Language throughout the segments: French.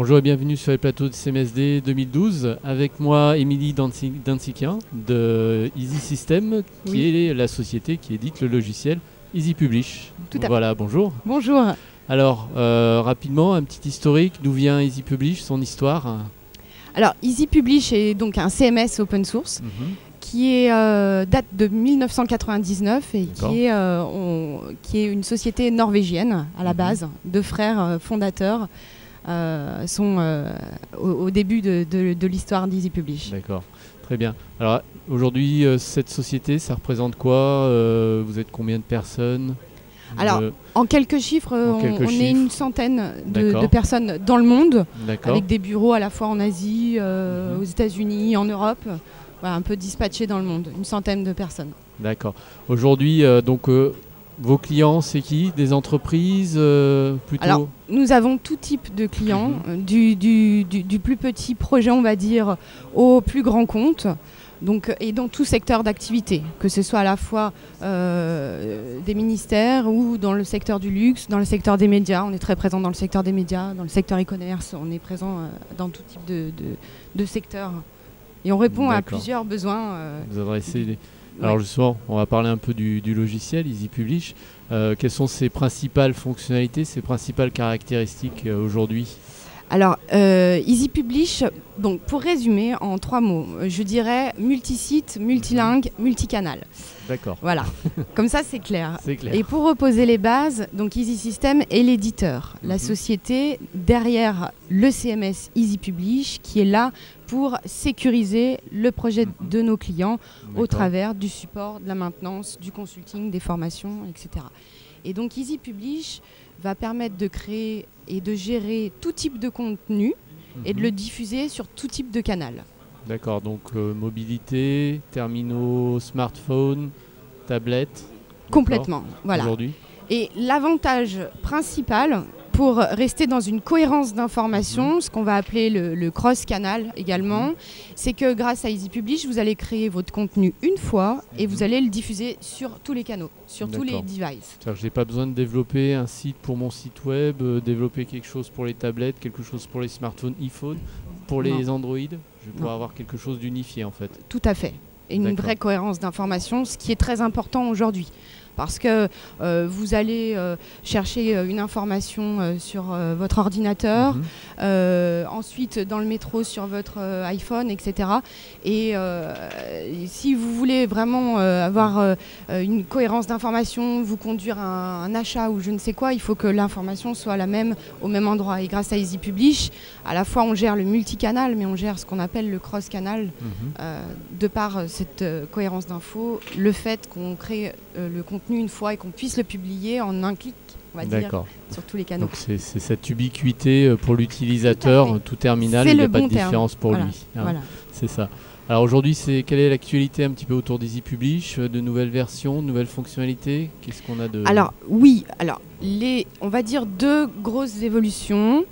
Bonjour et bienvenue sur les plateaux de CMSD 2012. Avec moi, Émilie Dansikian de Easy System, qui est la société qui édite le logiciel Easy Publish. Tout à voilà, bonjour. Bonjour. Alors, euh, rapidement, un petit historique. D'où vient Easy Publish, son histoire Alors, Easy Publish est donc un CMS open source. Mhm. qui est, euh, date de 1999 et qui est, euh, qui est, une société norvégienne à la mhm. base, de frères fondateurs sont euh, au, début de, l'histoire d'Easy Publish. D'accord, très bien. Alors aujourd'hui, euh, cette société, ça représente quoi Vous êtes combien de personnes? Alors, en quelques chiffres, on, est une centaine de, personnes dans le monde, avec des bureaux à la fois en Asie, mhm. aux États-Unis, en Europe, un peu dispatchés dans le monde, une centaine de personnes. D'accord. Aujourd'hui, donc, vos clients, c'est qui Des entreprises euh, plutôt Alors, nous avons tout type de clients, mhm. euh, du, plus petit projet, on va dire, au plus grand compte. Donc, et dans tout secteur d'activité, que ce soit à la fois euh, des ministères ou dans le secteur du luxe, dans le secteur des médias. On est très présent dans le secteur des médias, dans le secteur e-commerce, on est présent dans tout type de, de, secteur. Et on répond à plusieurs besoins. Vous adressez alors justement, on va parler un peu du, logiciel Easy Publish. Euh, quelles sont ses principales fonctionnalités, ses principales caractéristiques euh, aujourd'hui? Alors, euh, Easy Publish, donc pour résumer en trois mots, je dirais multisite, multilingue, multicanal. D'accord. Voilà, comme ça c'est clair. clair. Et pour reposer les bases, donc Easy System est l'éditeur, la mhm. société derrière le CMS Easy Publish qui est là pour sécuriser le projet de nos clients au travers du support, de la maintenance, du consulting, des formations, etc. Et donc Easy Publish va permettre de créer et de gérer tout type de contenu et de le diffuser sur tout type de canal. D'accord, donc euh, mobilité, terminaux, smartphones, tablettes. Complètement, voilà. Aujourd'hui? Et l'avantage principal, pour rester dans une cohérence d'information, mhm. ce qu'on va appeler le, cross-canal également, mhm. c'est que grâce à Easy Publish, vous allez créer votre contenu une fois et vous mhm. allez le diffuser sur tous les canaux, sur tous les devices. Je n'ai pas besoin de développer un site pour mon site web, euh, développer quelque chose pour les tablettes, quelque chose pour les smartphones, iPhone, pour les Android. Je vais pouvoir avoir quelque chose d'unifié en fait. Tout à fait. Et une vraie cohérence d'information, ce qui est très important aujourd'hui parce que euh, vous allez euh, chercher euh, une information sur votre ordinateur, mhm. ensuite dans le métro sur votre iPhone, etc. Et, si vous voulez vraiment avoir une cohérence d'information, vous conduire un, un, achat ou je ne sais quoi, il faut que l'information soit la même au même endroit. Et grâce à Easy Publish, à la fois on gère le multicanal, mais on gère ce qu'on appelle le cross-canal, mhm. de par cette cohérence d'infos, le fait qu'on crée le contenu une fois et qu'on puisse le publier en un clic, on va dire, sur tous les canaux. Donc c'est cette ubiquité euh, pour l'utilisateur, tout, terminal, il n'y a pas de différence pour lui. Hein. C'est ça. Alors aujourd'hui, c'est quelle est l'actualité un petit peu autour d'Easy Publish, euh, de nouvelles versions, de nouvelles fonctionnalités? Qu'est-ce qu'on a de Alors oui, alors les, on va dire deux grosses évolutions.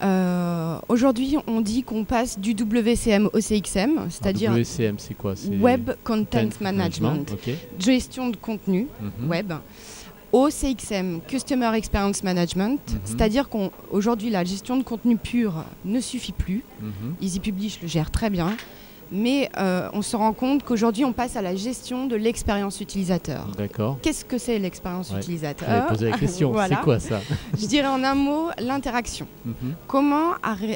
Euh, aujourd'hui, on dit qu'on passe du WCM au CXM, c'est-à-dire WCM, c'est quoi? Web Content, Management, gestion de contenu mhm. web, au CXM, Customer Experience Management, mhm. c'est-à-dire qu'aujourd'hui, la gestion de contenu pur ne suffit plus. Mhm. Easy Publish le gère très bien mais euh, on se rend compte qu'aujourd'hui, on passe à la gestion de l'expérience utilisateur. D'accord. Qu'est-ce que c'est l'expérience utilisateur poser la question, c'est quoi ça Je dirais en un mot, l'interaction. Mhm. Comment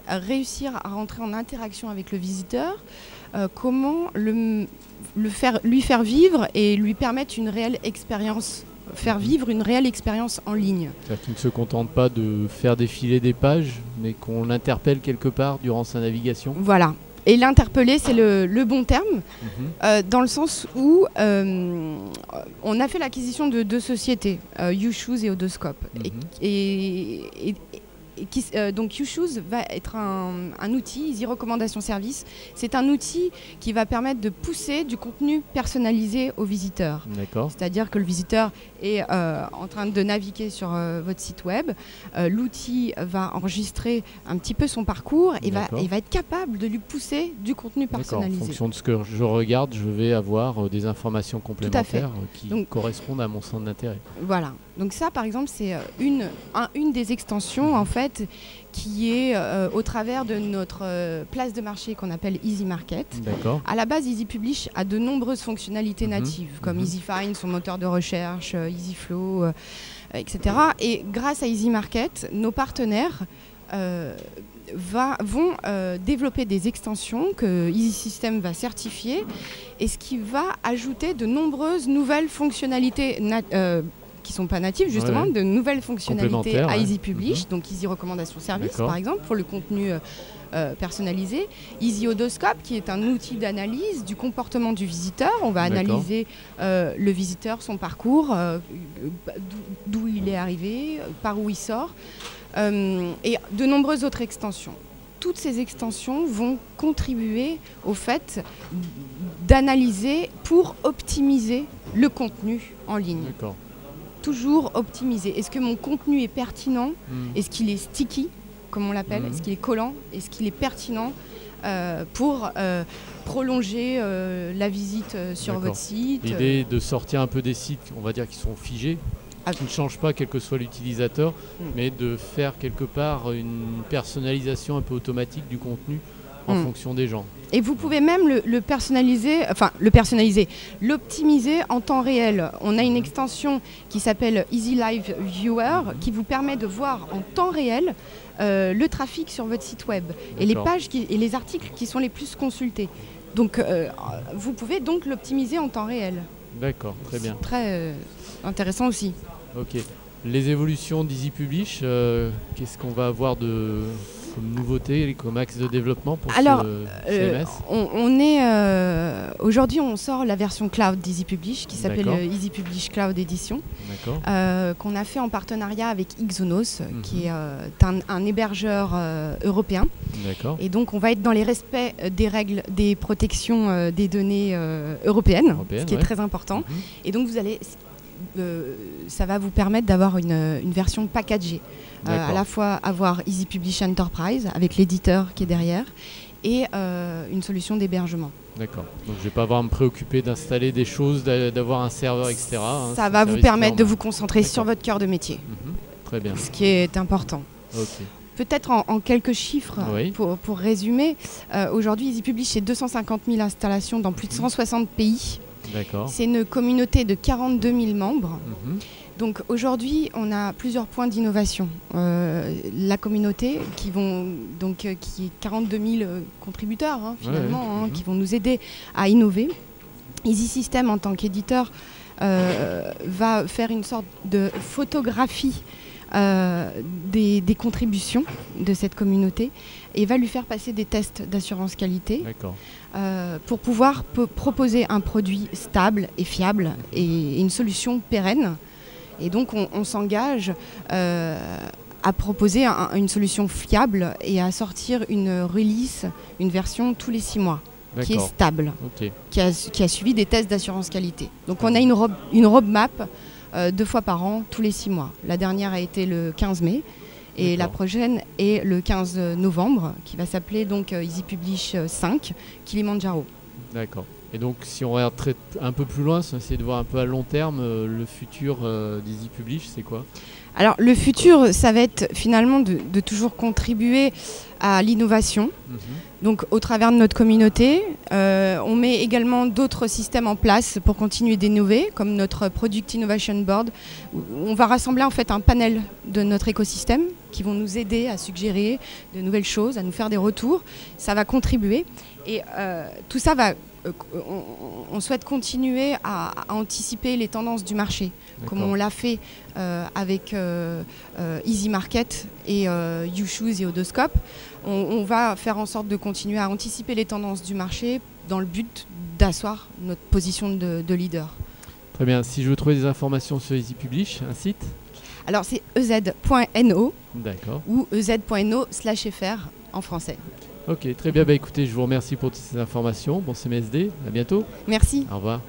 réussir à rentrer en interaction avec le visiteur euh, Comment le, faire, lui faire vivre et lui permettre une réelle expérience faire mhm. vivre une réelle expérience en ligne. C'est-à-dire qu'il ne se contente pas de faire défiler des pages, mais qu'on l'interpelle quelque part durant sa navigation? Voilà, et l'interpeller, c'est le, bon terme, mhm. euh, dans le sens où euh, on a fait l'acquisition de deux sociétés, euh, YouShoes et Odoscope. Mhm. et, euh, donc YouShoes va être un, outil, Easy Recommandation Service. C'est un outil qui va permettre de pousser du contenu personnalisé au visiteur. C'est-à-dire que le visiteur est euh, en train de naviguer sur euh, votre site web. L'outil va enregistrer un petit peu son parcours et va, va être capable de lui pousser du contenu personnalisé. En fonction de ce que je regarde, je vais avoir des informations complémentaires qui correspondent à mon centre d'intérêt. Voilà. Donc ça, par exemple, c'est une, une des extensions en fait qui est au travers de notre place de marché qu'on appelle Easy Market. À la base, Easy Publish a de nombreuses fonctionnalités mhm. natives, comme mhm. Easy Find, son moteur de recherche, Easy Flow, etc. Et grâce à Easy Market, nos partenaires vont euh, développer des extensions que Easy System va certifier et ce qui va ajouter de nombreuses nouvelles fonctionnalités euh, qui ne sont pas natives justement, de nouvelles fonctionnalités à Easy Publish, mhm. donc Easy Recommandation Service par exemple pour le contenu euh, personnalisé. Easy Odoscope qui est un outil d'analyse du comportement du visiteur. On va analyser le visiteur, son parcours, d'où il est arrivé, par où il sort. Euh, et de nombreuses autres extensions. Toutes ces extensions vont contribuer au fait d'analyser pour optimiser le contenu en ligne. Toujours optimiser. Est-ce que mon contenu est pertinent hmm. Est-ce qu'il est sticky, comme on l'appelle hmm. Est-ce qu'il est collant Est-ce qu'il est pertinent euh, pour euh, prolonger la visite sur votre site. L'idée de sortir un peu des sites, on va dire, qui sont figés, ah. qui ne change pas quel que soit l'utilisateur, hmm. mais de faire quelque part une personnalisation un peu automatique du contenu en hmm. fonction des gens. Et vous pouvez même le, personnaliser, enfin le personnaliser, l'optimiser en temps réel. On a une extension qui s'appelle Easy Live Viewer qui vous permet de voir en temps réel euh, le trafic sur votre site web et les pages et les articles qui sont les plus consultés. Donc euh, vous pouvez donc l'optimiser en temps réel. D'accord, très bien. Très euh, intéressant aussi. Ok. Les évolutions d'Easy Publish, qu'est-ce qu'on va avoir de comme nouveauté, comme axe de développement pour Alors, euh, on, est euh, aujourd'hui, on sort la version cloud d'Easy Publish qui s'appelle Easy Publish Cloud Edition, qu'on a fait en partenariat avec Exonos, qui mhm. est un, hébergeur européen. Et donc, on va être dans les respects des règles des protections des données européennes, ce qui est très important. Mhm. Et donc, vous allez euh, ça va vous permettre d'avoir une, version packagée. Euh, à la fois avoir Easy Publish Enterprise avec l'éditeur qui est derrière et euh, une solution d'hébergement. D'accord. Donc je ne vais pas avoir à me préoccuper d'installer des choses, d'avoir un serveur, etc. Hein, ça va vous permettre de vous concentrer sur votre cœur de métier. Mhm. Très bien. Ce qui est important. Peut-être en, quelques chiffres pour, résumer. Aujourd'hui, Easy Publish, c'est 250 000 installations dans plus de 160 mhm. pays. C'est une communauté de 42 000 membres. Mhm. Donc aujourd'hui, on a plusieurs points d'innovation. Euh, la communauté, qui vont donc euh, qui est 42 000 euh, contributeurs hein, finalement, hein, qui vont nous aider à innover. Easy System en tant qu'éditeur va faire une sorte de photographie des, des, contributions de cette communauté et va lui faire passer des tests d'assurance qualité euh, pour pouvoir proposer un produit stable et fiable et, une solution pérenne. Et donc on, s'engage euh, à proposer une solution fiable et à sortir une release, une version tous les six mois qui est stable, qui, a, qui, a, suivi des tests d'assurance qualité. Donc on a une, une roadmap euh, deux fois par an, tous les six mois. La dernière a été le 15 mai. Et la prochaine est le 15 novembre, qui va s'appeler donc euh, Easy Publish 5 euh, Kilimanjaro. D'accord. Et donc, si on regarde un peu plus loin, si on essaie de voir un peu à long terme, euh, le futur d'Easy Publish, c'est quoi? Alors, le futur, ça va être finalement de, toujours contribuer à l'innovation. Mhm. Donc, au travers de notre communauté, on met également d'autres systèmes en place pour continuer d'innover, comme notre Product Innovation Board. Où on va rassembler en fait un panel de notre écosystème qui vont nous aider à suggérer de nouvelles choses, à nous faire des retours. Ça va contribuer. Et euh, tout ça va. Euh, on, souhaite continuer à, anticiper les tendances du marché, comme on l'a fait euh, avec Easy Market et YouShoes et Odoscope. On, va faire en sorte de continuer à anticiper les tendances du marché dans le but d'asseoir notre position de, de leader. Très bien. Si je veux trouver des informations sur Easy Publish, un site? Alors c'est ez.no ou ez.no slash fr en français. Ok, très bien. Bah, écoutez, je vous remercie pour toutes ces informations. Bon CMSD, à bientôt. Merci. Au revoir.